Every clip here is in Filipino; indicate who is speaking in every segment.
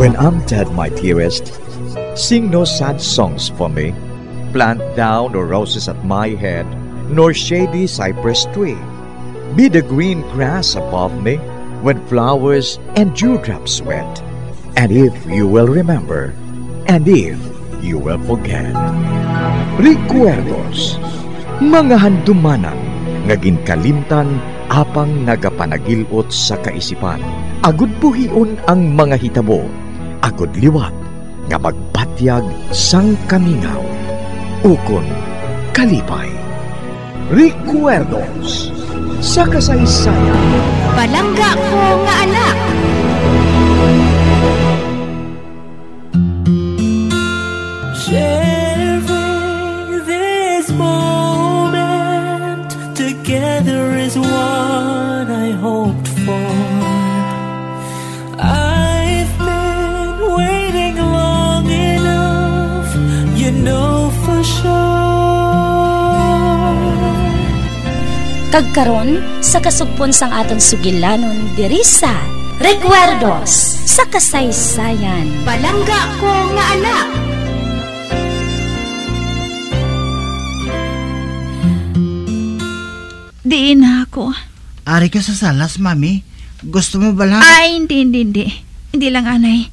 Speaker 1: When I'm dead, my dearest, sing no sad songs for me. Plant down no roses at my head, nor shady cypress tree. Be the green grass above me when flowers and dewdrops wet. And if you will remember, and if you will forget. Recuerdos, mga handumanan, ngagin kalimtan, apang nagapanagilot sa kaisipan. Agud buhion ang mga hitabo, agud liwat, nga magpatyag sang kamingaw. Ukon, kalipay. Recuerdos, sa kasaysayan.
Speaker 2: Palangga ko nga anak. Kagkaron sa kasugpon sang aton sugilanon diri sa Recuerdos sa kasaysayan. Palangga ko nga anak.
Speaker 3: Diin ako.
Speaker 4: Ari ka sa salas, mami. Gusto mo ba lang?
Speaker 3: Ay, hindi, hindi, hindi. Hindi lang anay.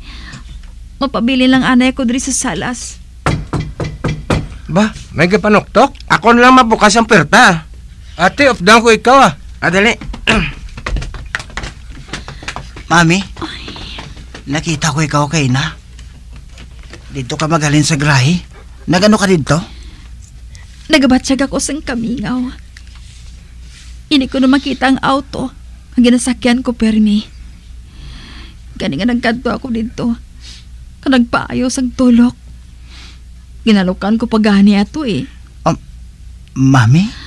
Speaker 3: Mapabili lang anay ko diri sa salas.
Speaker 5: Ba, may kapanoktok? Ako na lang mabukas ang perta. Ate, off down ko ikaw ah. Adali.
Speaker 4: Mami, nakita ko ikaw kay na. Dito ka magaling sa grahe. Nagano ka dito?
Speaker 3: Nagabatsyag ako sang kamingaw. Ini ko na makita ang auto. Ang ginasakyan ko permi. Gani nga nagkanto ako dito. Kanagpaayos ang tulok. Ginalukan ko pa gani ato eh.
Speaker 4: Mami?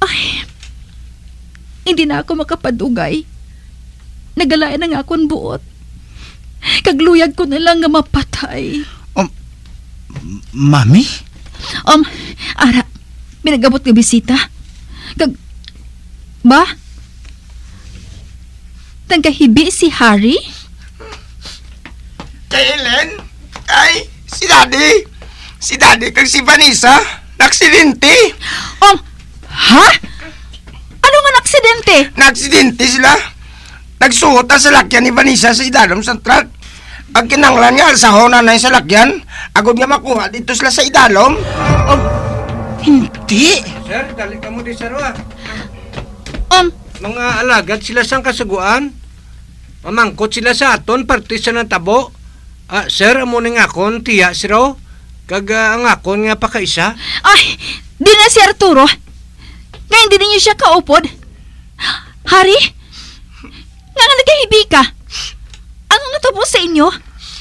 Speaker 3: Ay, hindi na ako makapadugay. Nagalayan na nga akong buot. Kagluyag ko na lang nga mapatay.
Speaker 4: Mami?
Speaker 3: Um, ara, minagabot nga bisita. Kag, ba? Nagkahibi si Harry?
Speaker 5: Kailan? Ay, si Daddy. Si Daddy kag si Vanessa. Naksidente.
Speaker 3: Um, ha? Ano nga aksidente?
Speaker 5: Naksidente sila. Nagsuot ang salakyan ni Vanessa sa idalom sa truck. Ang kinanglan niya, alsahona na yung salakyan. Agod nga makuha dito sila sa idalom.
Speaker 4: Hindi.
Speaker 5: Sir, dali ka mo di sir ah.
Speaker 3: Um,
Speaker 5: Mga alagad sila sang kasuguan. Mamangkot sila sa aton, parte sa ng tabo. Ah, sir, amo ning akon, tiya siro. Kag ah, ang akon nga pa kaisa.
Speaker 3: ay, di na si Arturo. Ngayon di ninyo siya kaupod. Harry? Nga nga nagkahibi ka. Ano natabo sa inyo?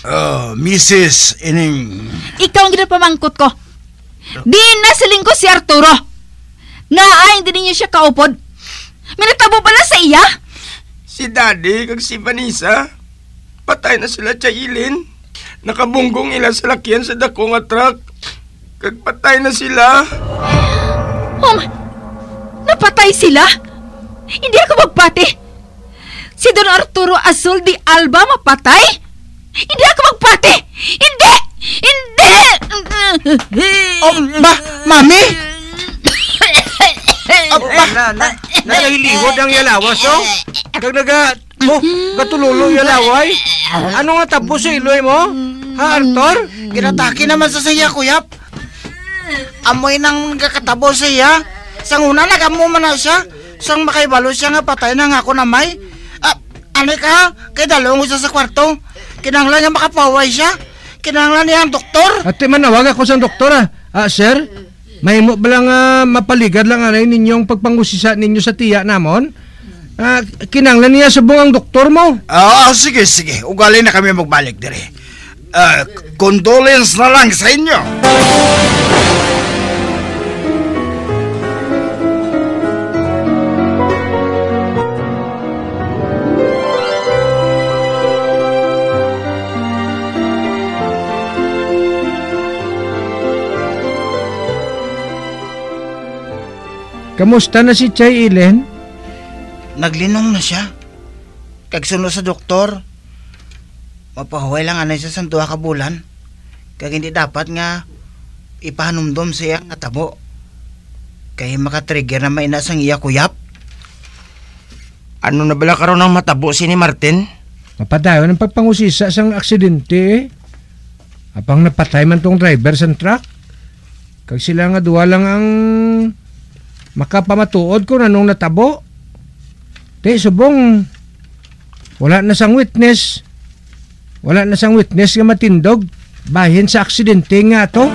Speaker 4: Oh, Mrs. Ining...
Speaker 3: Ikaw ang ginapamangkot ko. Di na siling ko si Arturo. Nga ay, hindi ninyo siya kaupod. Minatabo pala sa iya.
Speaker 5: Si Daddy kag si Vanessa, patay na sila Chailin. Nakabunggong ila sa lakyan sa dako nga truck. Kag patay na sila.
Speaker 3: Um, napatay sila? Hindi ako magpati. Si Don Arturo Azul di Alba mapatay? Hindi ako magpati! Hindi! Hindi!
Speaker 4: Oh, ba? Mami?
Speaker 5: Na, na, nagahiliwod ang yalawas, oh. Kag naga, mo, gatululo yalaway. Ano nga tapos sa iloy mo? Ha, Arthur?
Speaker 4: Ginatake naman sa siya, kuyap. Amoy nang kakatabo siya. Sang una, nagamo man na siya. Sang makaibalo siya nga patay na nga ako na may. Ah, ano ka? Kay dalawang siya sa kwarto. Kinanglan niya makapaway siya. Kinanglan niya ang doktor.
Speaker 5: Ate, manawag ako sa doktora. Ah, sir? May mo ba lang ah, mapaligad lang anay ninyong pagpangusisa ninyo sa tiya namon? Ah, kinanglan niya sa bungang doktor mo.
Speaker 6: Ah, sige, sige. Ugali na kami magbalik dire. Ah, condolence na lang sa inyo.
Speaker 5: Kamusta na si Chay Ilen?
Speaker 4: Naglinong na siya. Kagsunod sa doktor. Mapahuway lang anay sa santuha ka bulan. Kag hindi dapat nga ipahanumdom siya nga tabo. Kaya makatrigger na mainas ang iya kuyap.
Speaker 7: Ano na bala karon ng matabo si ni Martin?
Speaker 5: Mapadayon ang pagpangusisa sang aksidente eh. Apang napatay man tong driver sa truck. Kag sila nga duwa lang ang makapamatuod ko nanong natabo. Te, subong. Wala na sang witness. Wala na sang witness nga matindog. Bahin sa aksidente nga to.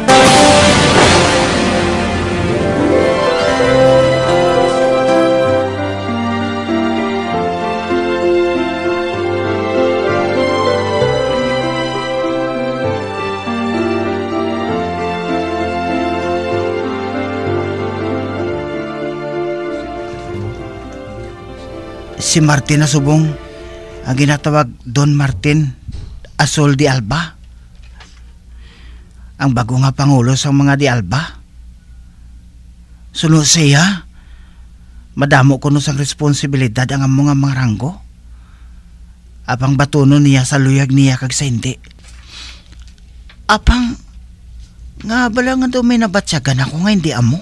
Speaker 4: Si Martin na subong. Ang ginatawag Don Martin Asol de Alba. Ang bago nga pangulo sa mga di Alba. Sunod siya. Madamo ko no sang responsibilidad ang among nga mga ranggo. Apang batuno niya sa luyag niya kag sa hindi. Apang nga bala nga daw may nabatsyagan ako nga hindi amo.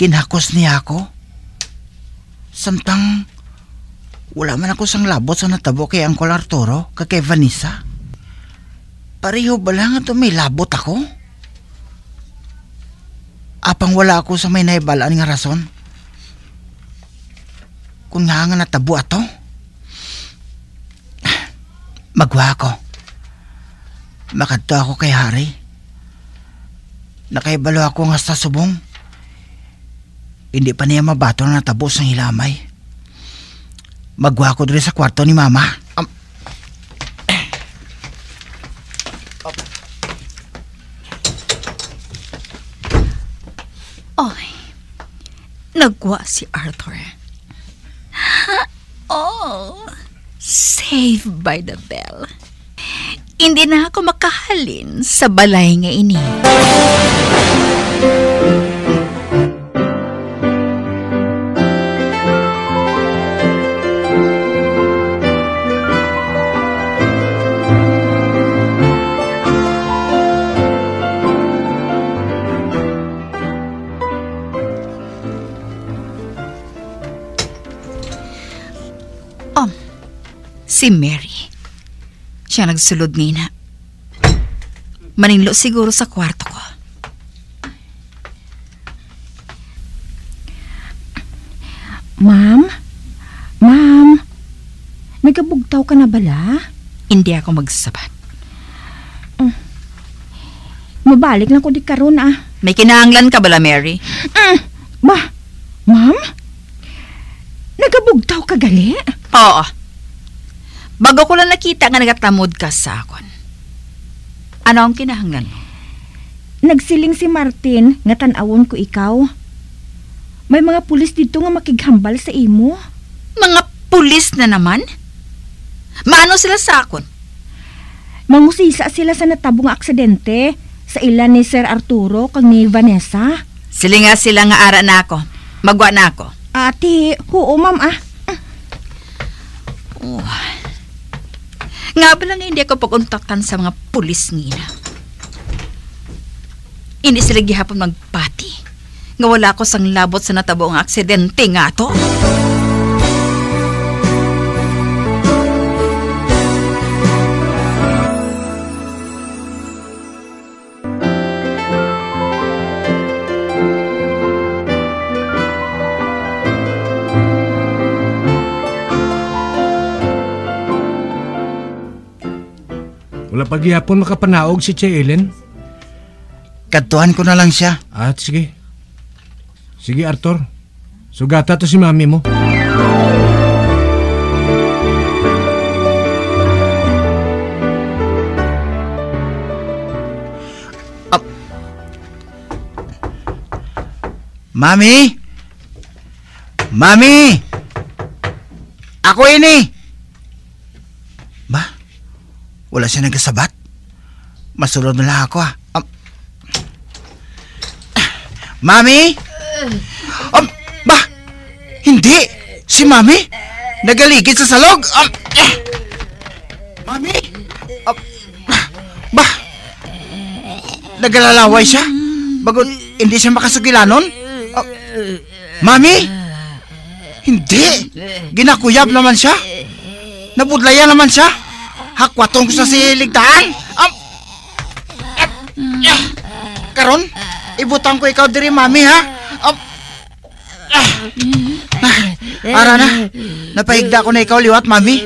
Speaker 4: Kinakos niya ako. Samtang wala man ako sang labot sa natabo kay Uncle Arturo kay Vanessa. Pareho ba lang ito may labot ako? Apang wala ako sa may naibalaan nga rason. Kung nga nga natabo ato. Magwa ako. Makadto ako kay Hari. Nakaibalo ako nga sa subong. Hindi pa niya mabato na natabos ng hilamay. Magwa ko sa kwarto ni Mama. Um,
Speaker 3: Oy, nagwa si Arthur. Oh, saved by the bell. Hindi na ako makahalin sa balay nga ini. Um, si Mary. Siya nagsulod nina. Maninlo siguro sa kwarto ko.
Speaker 8: Ma'am? Ma'am? Nagabugtaw ka na bala?
Speaker 3: Hindi ako magsasabat.
Speaker 8: Mabalik lang ko di karon ah.
Speaker 3: May kinahanglan ka bala, Mary?
Speaker 8: Mm, ba? Ma'am? Nagabugtaw ka gali?
Speaker 3: Oo. Bago ko lang nakita nga nagatamod ka sa akon. Ano ang kinahanglan mo?
Speaker 8: Nagsiling si Martin nga tanawon ko ikaw. May mga pulis dito nga makighambal sa imo.
Speaker 3: Mga pulis na naman? Maano sila sa akon?
Speaker 8: Mangusisa sila sa natabong aksidente sa ilan ni Sir Arturo kag ni Vanessa.
Speaker 3: Sila nga sila nga ara na ako. Magwa na ako.
Speaker 8: Ate, oo ma'am ah.
Speaker 3: Nga ba lang hindi ako paguntakan sa mga pulis nila. Hindi sila gihapon magpati. Nga wala ko sang labot sa natabo ang aksidente nga to.
Speaker 5: Wala pa gihapon makapanaog si Che Ellen.
Speaker 4: kadtuhan ko na lang siya.
Speaker 5: At sige. Sige, Arthur. Sugata to si mami mo.
Speaker 4: Mami! Mami! Ako ini! Wala siya nagkasabat? Masulod na lang ako ah. Um, Mami? Um, ba? Hindi! Si Mami? Nagaligid sa salog? Um, eh. Mami? Ah, ba? Nagalalaway siya? Bago hindi siya makasugilanon? Ah, Mami? Hindi. Ginakuyab naman siya. Nabudlayan naman siya. Hakwaton ko sa siligtaan. Um, karon, ibutang ko ikaw diri, Mami, ha? Um, ah, ah, ara na. Napahigda ko na ikaw liwat, Mami.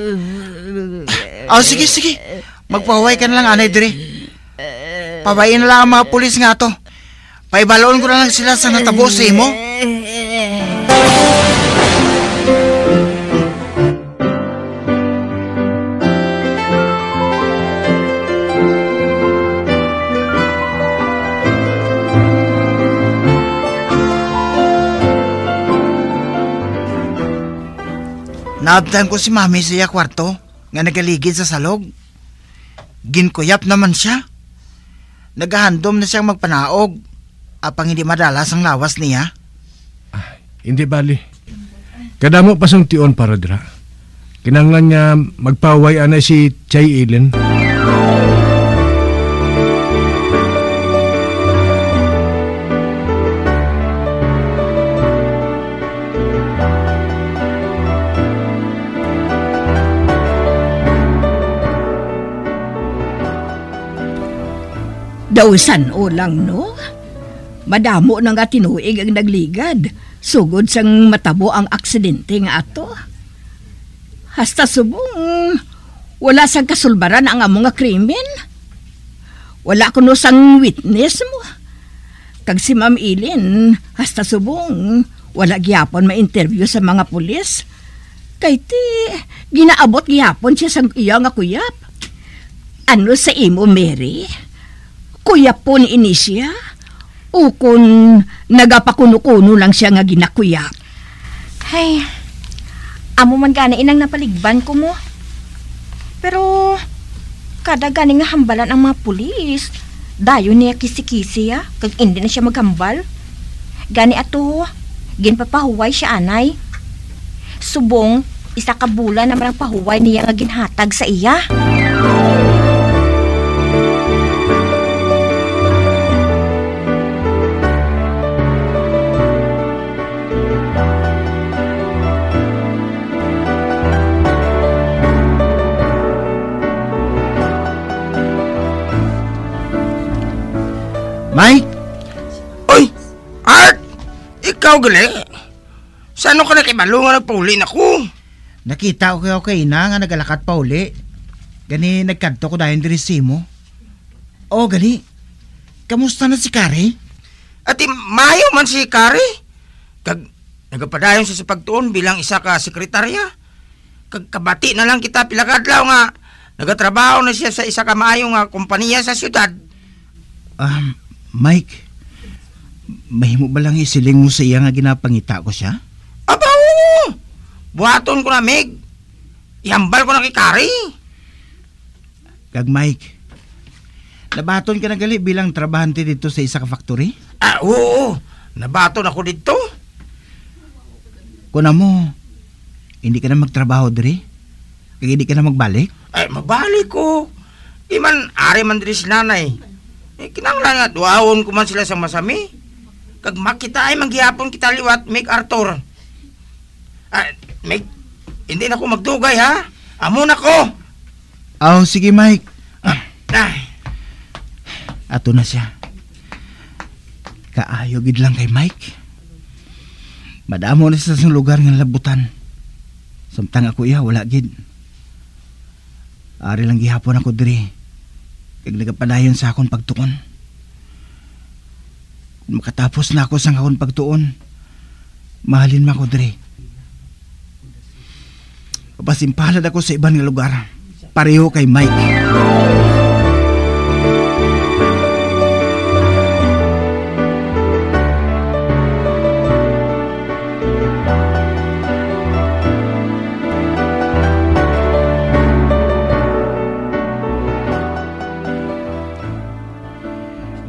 Speaker 4: Oh, sige, sige. Magpahuway ka na lang, anay diri. Pabayin na lang ang mga pulis nga to. Paibaloon ko na lang sila sa natabo sa imo. Naabtan ko si mami sa iya kwarto nga nagaligid sa salog. Ginkuyap naman siya. Nagahandom na siyang magpanaog apang hindi madalas ang lawas niya.
Speaker 5: Hindi bali. Kadamo pa sang tion para dira. Kinanglan nga magpaway ana si Chay Ellen.
Speaker 9: Dausan o lang, no? Madamo na nga tinuig ang nagligad. Sugod sang matabo ang aksidente nga ato. Hasta subong, wala sang kasulbaran ang amo nga krimen. Wala kuno sang witness mo. Kag si Ma'am Ilin, hasta subong, wala gyapon ma-interview sa mga pulis. Kay ti, ginaabot gyapon siya sang iya nga kuyap. Ano sa imo, Mary? Kuyap po ni Inisya? O nagapakuno-kuno lang siya nga ginakuyap?
Speaker 8: Hay, amo man gani inang napaligban ko mo. Pero, kada gani nga hambalan ang mga pulis, dayo niya kisi-kisi ya, kag hindi na siya maghambal. Gani ato, ginpapahuway siya anay. Subong, isa ka bulan naman ang pahuway niya nga ginhatag sa iya.
Speaker 6: Mike? Oy! Art! Ikaw gali? Saan ka na kay Balunga nagpauli na ko?
Speaker 4: Nakita ko kayo kay ina nga nagalakat pa uli. Gani nagkanto ko dahil diri simo. Oh, gani. Kamusta na si Kari?
Speaker 6: At mayo man si Kari. Kag nagapadayon siya sa pagtuon bilang isa ka sekretarya. Kag kabati na lang kita pilakadlaw nga nagatrabaho na siya sa isa ka maayo nga kompanya sa syudad.
Speaker 4: Um, Mike, mahimo ba lang isiling mo sa iya nga ginapangita ko siya?
Speaker 6: Aba, oo! Buhaton ko na, Meg. Ihambal ko na kay Kari.
Speaker 4: Kag Mike, nabaton ka na gali bilang trabahante dito sa isa ka factory?
Speaker 6: Ah, oo. Nabaton ako dito.
Speaker 4: Kuna mo, hindi ka na magtrabaho diri? Kag hindi ka na magbalik?
Speaker 6: Ay, mabalik ko. Di man, ari man diri si nanay. Eh, kinanglan nga, duawon ko man sila sa masami. Kag makita ay manggihapon kita liwat, Meg Arthur. Ah, Meg, hindi na ko magdugay, ha? Amo na ko.
Speaker 4: Oh, sige Mike.
Speaker 6: Ah,
Speaker 4: Ato na siya. Kaayo gid lang kay Mike. Madamo na sa lugar nga labutan. Samtang ako iya, wala gid. Ari lang gihapon ako diri. Kag nagapadayon sa akong pagtuon. Kung makatapos na ako sa akong pagtuon, mahalin mo ako diri. Papasimpalad ako sa ibang lugar. Pareho kay Mike.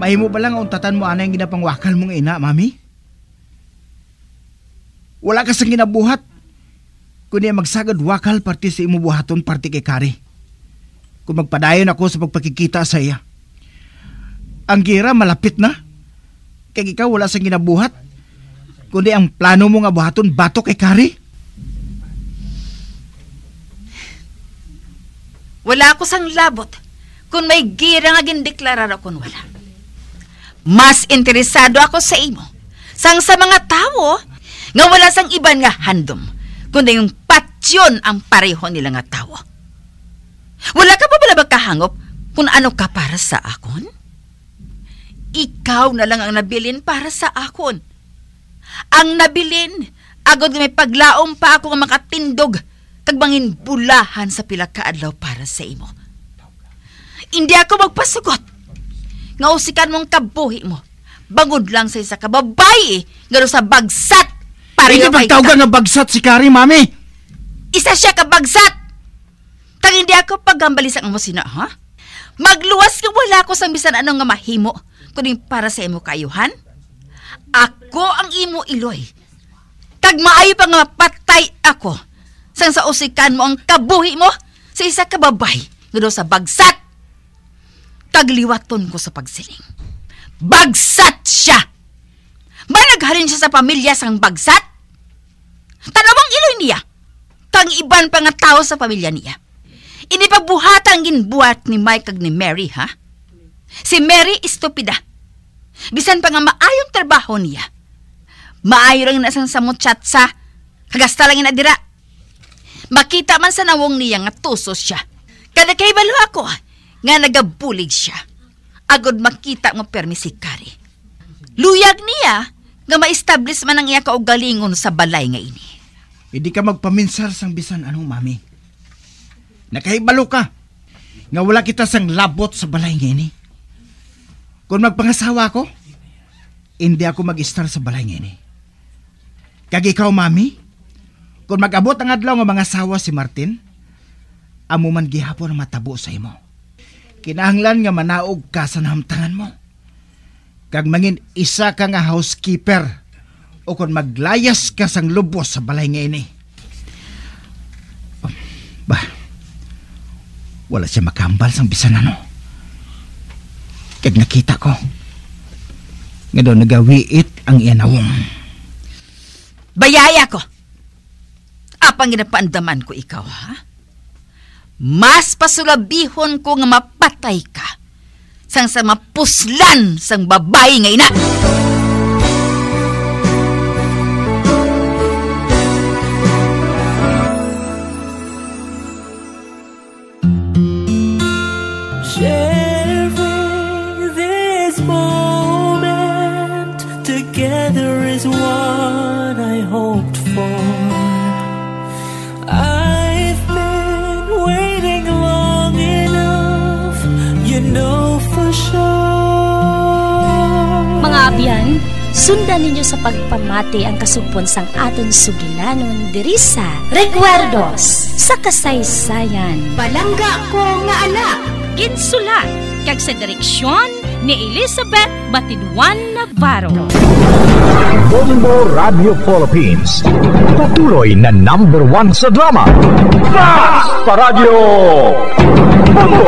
Speaker 4: Mahimo ba lang untatan mo ana yung ginapangwakal mong ina, mami? Wala ka sa ginabuhat. Kundi magsagad wakal parte sa imo buhaton parte kay Kari. kung magpadayon ako sa pagpakikita sa iya. Ang gira malapit na. Kaya ikaw wala sa ginabuhat. Kundi ang plano mo nga buhaton bato kay Kari.
Speaker 3: Wala ako sang labot kung may gira nga gindeklarar ako wala. Mas interesado ako sa imo sang sa mga tao nga wala sang iban nga handom kundi yung patsyon ang pareho nila nga tao. Wala ka pa bala kahangop kung ano ka para sa akon? Ikaw na lang ang nabilin para sa akon. Ang nabilin, agod may paglaom pa ako nga makatindog kag mangin bulahan sa pila ka adlaw para sa imo. Hindi ako magpasugot. Nga usikan mong kabuhi mo. Bangod lang sa isa ka babae nga sa bagsat pareho
Speaker 4: Hindi magtawag nga bagsat si Kari, mami.
Speaker 3: Isa siya ka bagsat. Kag hindi ako pagambalis ang mo sina, ha? Magluwas nga wala ko sa bisan anong nga mahimo kuning para sa imo kayuhan. Ako ang imo iloy. Kag maayo pa nga patay ako. Sang sa usikan mo ang kabuhi mo sa isa ka babay nga sa bagsat. Tagliwaton ko sa pagsiling. Bagsat siya! Ba naghalin siya sa pamilya sang bagsat? Tanawang iloy niya. Kang iban pa nga tao sa pamilya niya. Inipagbuhatang ginbuhat ni Mike kag ni Mary, ha? Si Mary istupida. Bisan pa nga maayong trabaho niya. Maayo lang nasang sa muchat sa kagasta lang inadira. Makita man sa nawong niya nga tusos siya. Kada kay balo ako nga nagabulig siya. Agod makita mo permi si Kari. Luyag niya nga ma-establish man ang iya kaugalingon sa balay nga ini.
Speaker 4: Hindi ka magpaminsar sang bisan ano, mami. Nakahibalo ka. Nga wala kita sang labot sa balay nga ini. Kung magpangasawa ko, hindi ako mag-star sa balay nga ini. Kag ikaw, mami, kung mag-abot ang adlaw nga mga asawa si Martin, amo man gihapon ang matabo sa imo. Kinahanglan nga manaog ka sa nahamtangan mo. Kag mangin isa ka nga housekeeper o kung maglayas ka sang lubos sa balay nga ini. Ba, wala siya makambal sang bisan ano. Kag nakita ko, nga daw nagawiit ang iyanawong.
Speaker 3: Bayaya ko. Apang ginapaandaman ko ikaw, ha? Mas pasulabihon ko nga mapatay ka sang sa mapuslan sang babae nga ina.
Speaker 2: Sundan ninyo sa pagpamati ang kasugpon sang aton sugilanon diri sa Recuerdos sa kasaysayan.
Speaker 10: Palangga ko nga anak.
Speaker 2: Ginsulat kag sa direksyon ni Elizabeth Batiduan Navarro.
Speaker 11: Bombo Radio Philippines. Patuloy na number one sa drama. Mas Paradyo! Bombo!